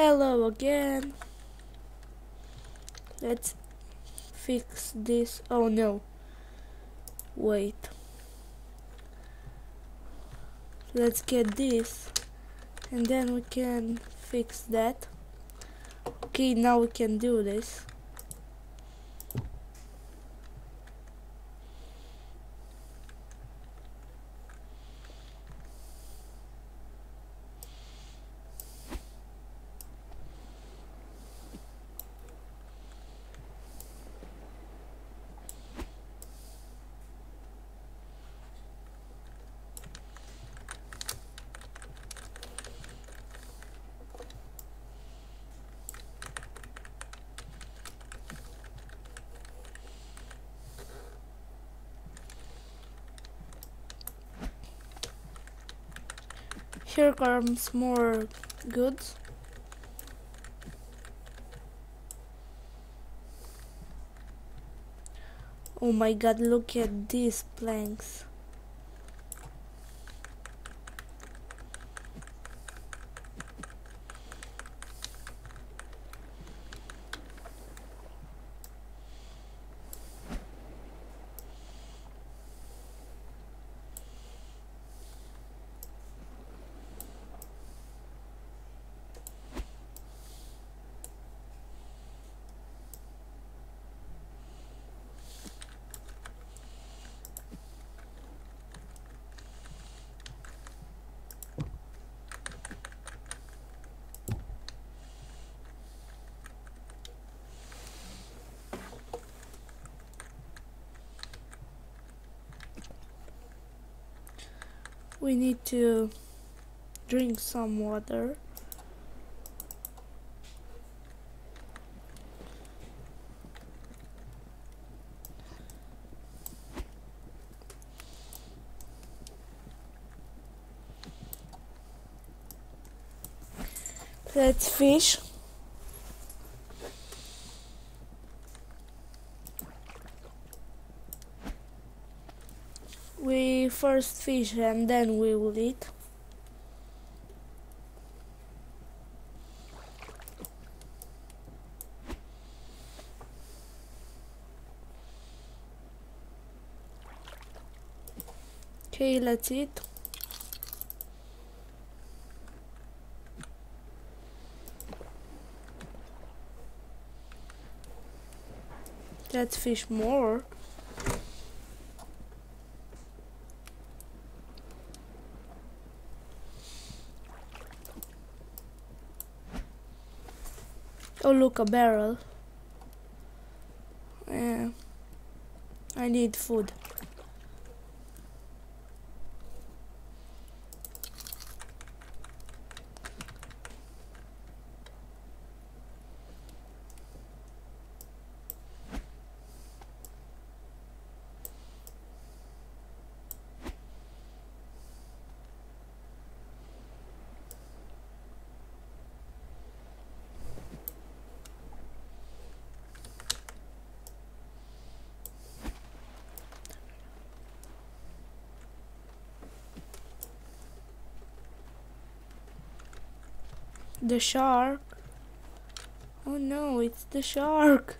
Hello again. Let's fix this. Oh no. Wait. Let's get this. And then we can fix that. Okay, now we can do this. Here comes more goods. Oh my god, look at these planks. We need to drink some water. Let's fish. We first fish and then we will eat. Okay, let's eat. Let's fish more. Oh look, a barrel. Yeah. I need food. The shark. Oh no, it's the shark.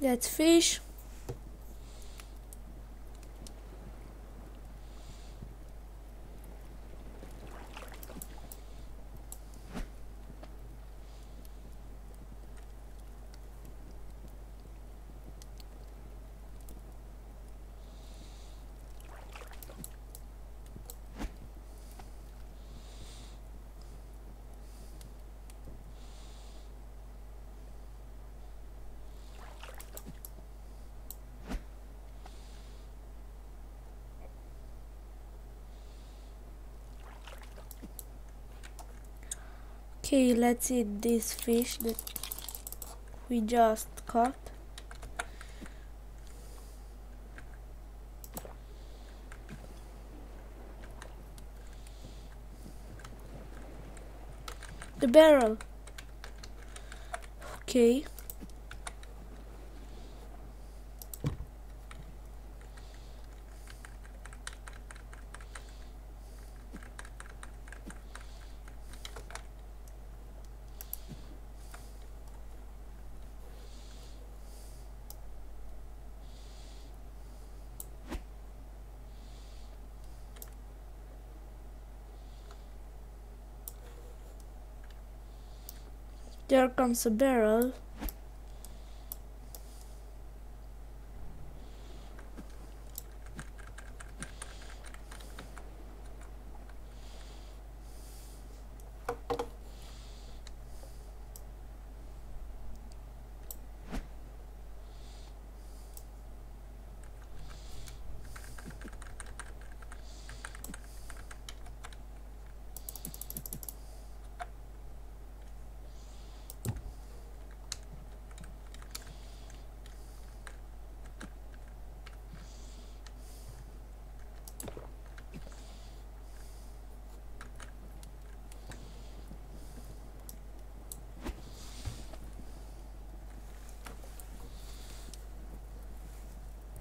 Let's fish. Okay, let's eat this fish that we just caught. The barrel. Okay. There comes a barrel.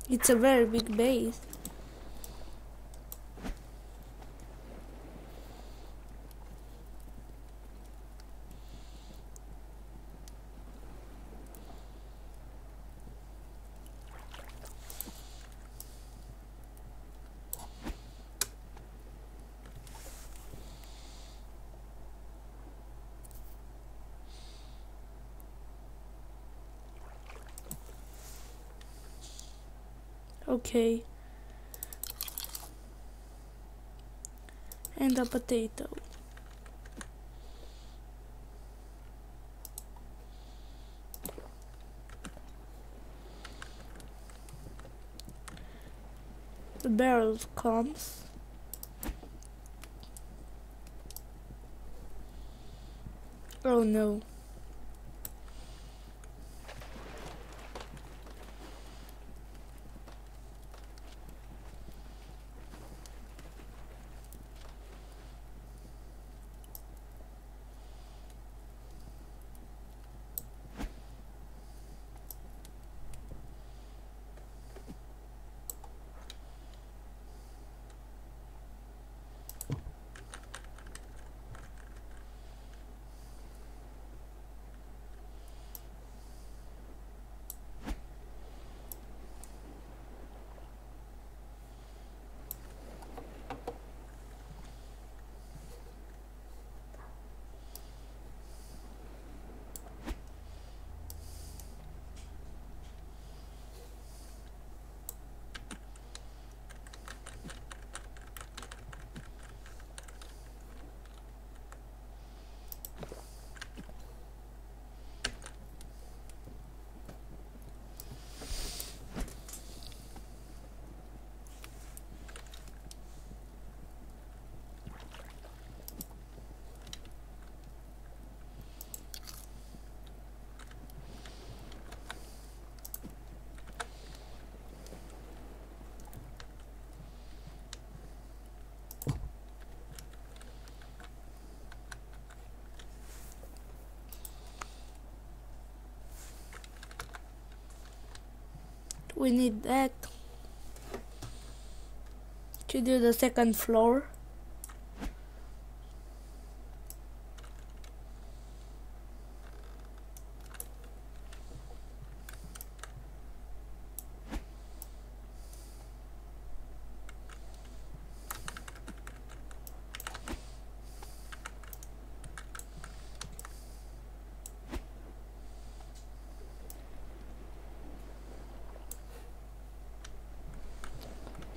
It's a very big base. Okay. And a potato. The barrel comes. Oh no. We need that. To do the second floor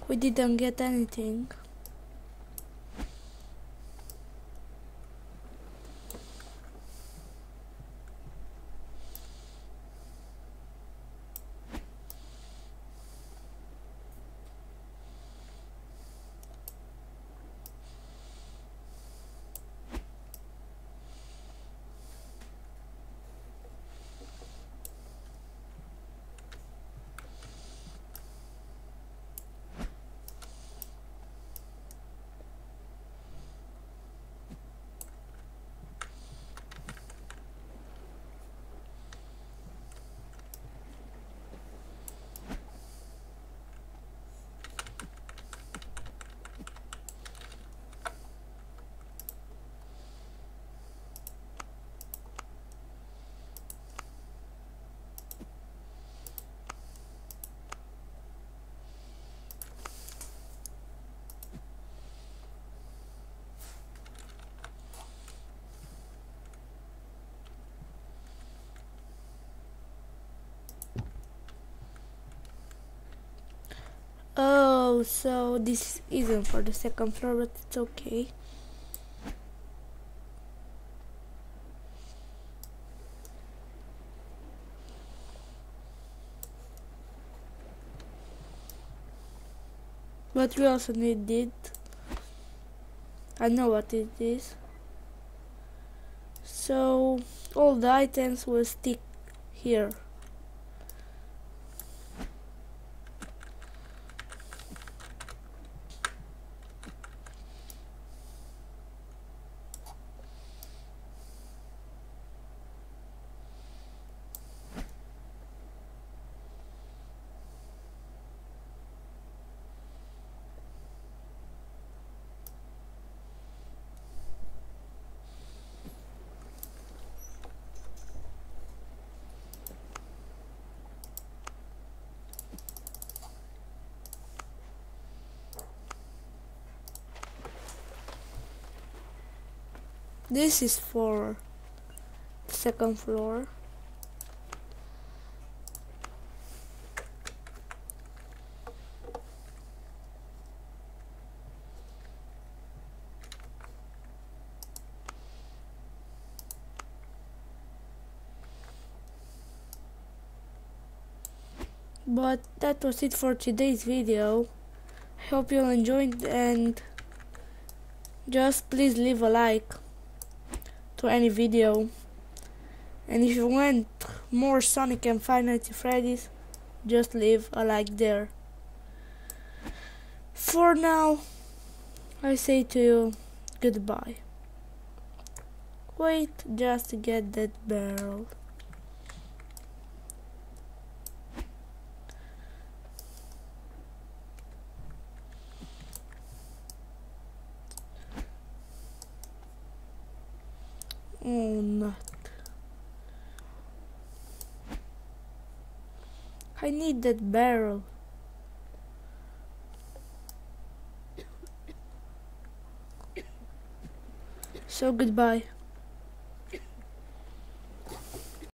we didn't get anything Oh, so this isn't for the second floor, but it's okay. But we also need it. I know what it is. So all the items will stick here. This is for second floor. But that was it for today's video. I hope you enjoyed and just please leave a like to any video. And if you want more Sonic and Five Freddy's, just leave a like there. For now, I say to you goodbye. Wait just to get that barrel. Oh, not. I need that barrel. So goodbye.